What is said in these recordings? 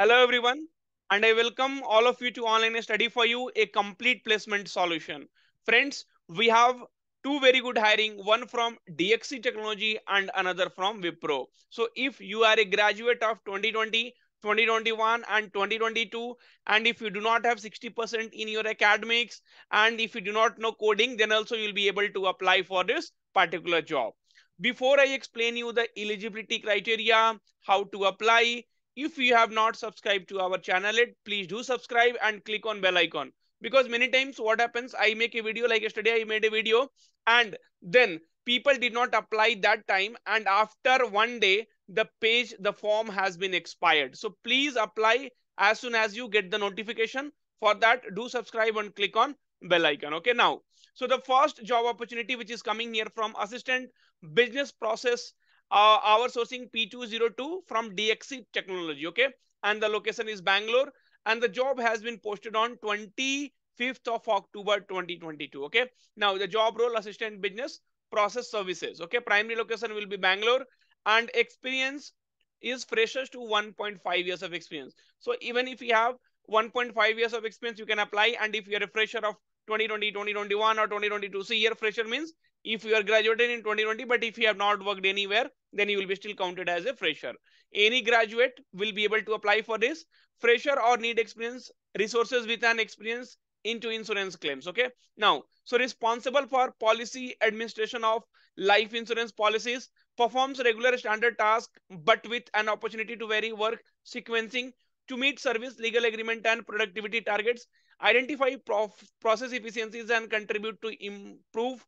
Hello everyone, and I welcome all of you to Online Study for You, a complete placement solution. Friends, we have two very good hiring, one from DXC Technology and another from Wipro. So if you are a graduate of 2020, 2021 and 2022 and if you do not have 60% in your academics and if you do not know coding then also you'll be able to apply for this particular job before i explain you the eligibility criteria how to apply if you have not subscribed to our channel yet please do subscribe and click on bell icon. Because many times what happens i make a video like yesterday i made a video and then people did not apply that time and after one day the page the form has been expired. So please apply as soon as you get the notification. For that do subscribe and click on bell icon. Okay now so the first job opportunity which is coming here from assistant business process uh, outsourcing P202 from DXC Technology. Okay. And the location is Bangalore. And the job has been posted on 25th of October 2022. Okay. Now the job role assistant business process services. Okay. Primary location will be Bangalore and experience is freshers to 1.5 years of experience. So even if you have 1.5 years of experience, you can apply. And if you're a fresher of 2020, 2021 or 2022, see here fresher means if you are graduated in 2020, but if you have not worked anywhere, then you will be still counted as a fresher. Any graduate will be able to apply for this. Fresher or need experience, resources with an experience into insurance claims. Okay. Now, so responsible for policy administration of life insurance policies, performs regular standard task, but with an opportunity to vary work sequencing to meet service level agreement and productivity targets, identify process efficiencies and contribute to improve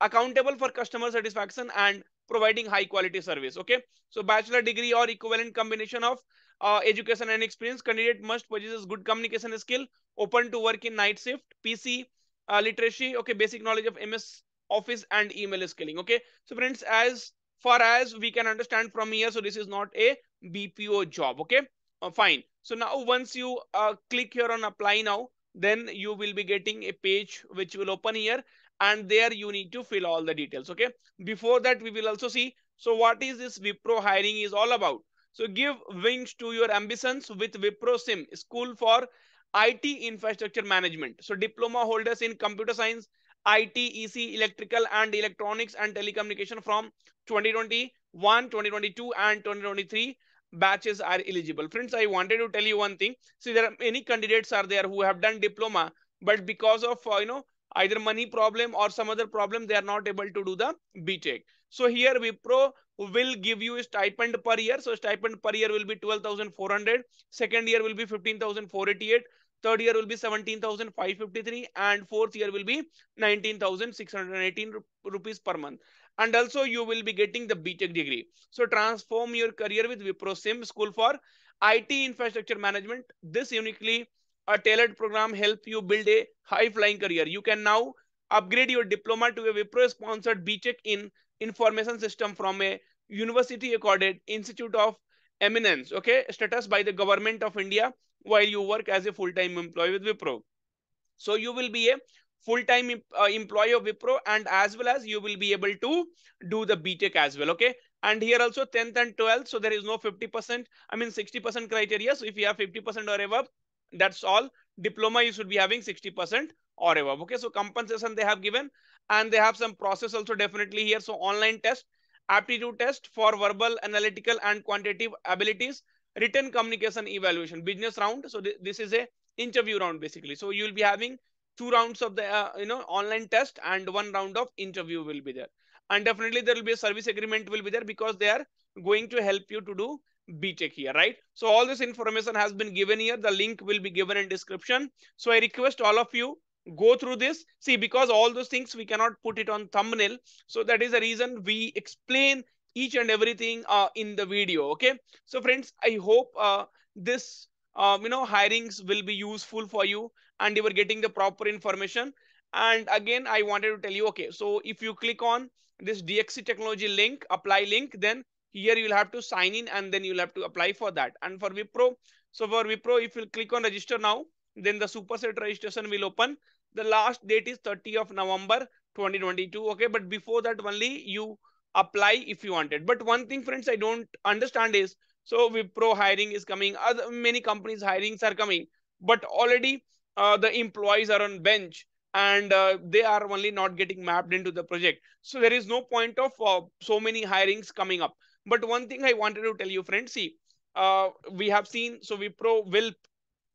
accountable for customer satisfaction and providing high quality service okay? So bachelor degree or equivalent combination of uh, education and experience. Candidate must possess good communication skill open to work in night shift pc uh, literacy okay basic knowledge of ms office and email skilling okay? So friends as far as we can understand from here so this is not a bpo job okay? Uh, fine. So now once you uh, click here on apply now then you will be getting a page which will open here and there you need to fill all the details okay? Before that we will also see so what is this wipro hiring is all about? So give wings to your ambitions with wipro sim school for it infrastructure management. So diploma holders in computer science it ec electrical and electronics and telecommunication from 2021 2022 and 2023 batches are eligible. Friends i wanted to tell you one thing. See there are many candidates are there who have done diploma but because of uh, you know either money problem or some other problem, they are not able to do the BTech. So here Wipro will give you a stipend per year. So stipend per year will be 12,400. Second year will be 15,488. Third year will be 17,553 and fourth year will be 19,618 rupees per month. And also you will be getting the BTech degree. So transform your career with Wipro Sim School for IT Infrastructure Management. This uniquely a tailored program help you build a high flying career. You can now upgrade your diploma to a Wipro sponsored BTech in information system from a university accorded Institute of Eminence, okay, status by the government of India while you work as a full-time employee with Wipro. So you will be a full-time uh, employee of Wipro and as well as you will be able to do the BTech as well, okay. And here also 10th and 12th, so there is no 50%, I mean 60% criteria. So if you have 50% or above, that's all. Diploma, you should be having 60% or above. Okay, so compensation they have given and they have some process also definitely here. So online test, aptitude test for verbal, analytical and quantitative abilities, written communication evaluation, business round. So th this is a interview round basically. So you will be having two rounds of the uh, you know online test and one round of interview will be there. And definitely there will be a service agreement will be there because they are going to help you to do BTech here, right? So all this information has been given here. The link will be given in description. So I request all of you go through this. See, because all those things we cannot put it on thumbnail. So that is the reason we explain each and everything uh, in the video. Okay. So friends, I hope uh, this, um, you know, hirings will be useful for you and you are getting the proper information. And again, I wanted to tell you, okay, so if you click on this DXC technology link, apply link, then here you'll have to sign in and then you'll have to apply for that. And for Wipro, so for Wipro, if you click on register now, then the superset registration will open. The last date is 30 of November 2022. Okay, but before that only you apply if you wanted. But one thing, friends, I don't understand is So Wipro hiring is coming. Other many companies hirings are coming, but already uh, the employees are on bench and uh, they are only not getting mapped into the project. So there is no point of uh, so many hirings coming up. But one thing I wanted to tell you, friends, see, uh, we have seen so Wipro will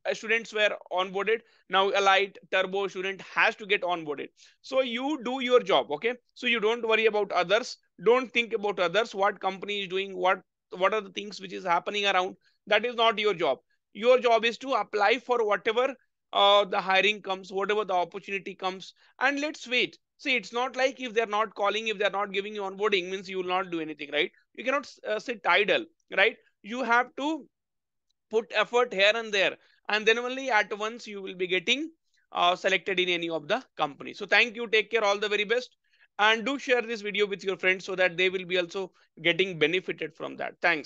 uh, students were onboarded. Now elite turbo student has to get onboarded. So you do your job okay? So you don't worry about others. Don't think about others what company is doing what what are the things which is happening around. That is not your job. Your job is to apply for whatever uh, the hiring comes whatever the opportunity comes and let's wait. See it's not like if they're not calling if they're not giving you onboarding means you will not do anything right you cannot uh, sit idle right? You have to put effort here and there and then only at once you will be getting uh, selected in any of the company so thank you. Take care. All the very best. And do share this video with your friends so that they will be also getting benefited from that. Thanks